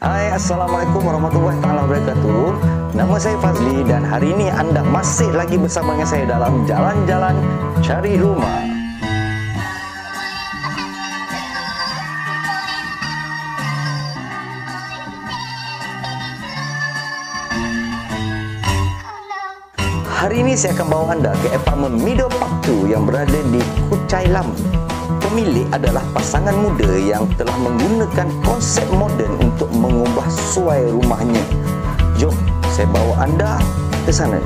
Hai, Assalamualaikum warahmatullahi wabarakatuh. Nama saya Fazli dan hari ini anda masih lagi bersama dengan saya dalam jalan-jalan cari rumah. Hari ini saya akan bawa anda ke apartmen Middle Park 2 yang berada di Kuchai Lam. Pemilik adalah pasangan muda yang telah menggunakan konsep moden untuk mengubah suai rumahnya. Jom, saya bawa anda ke sana.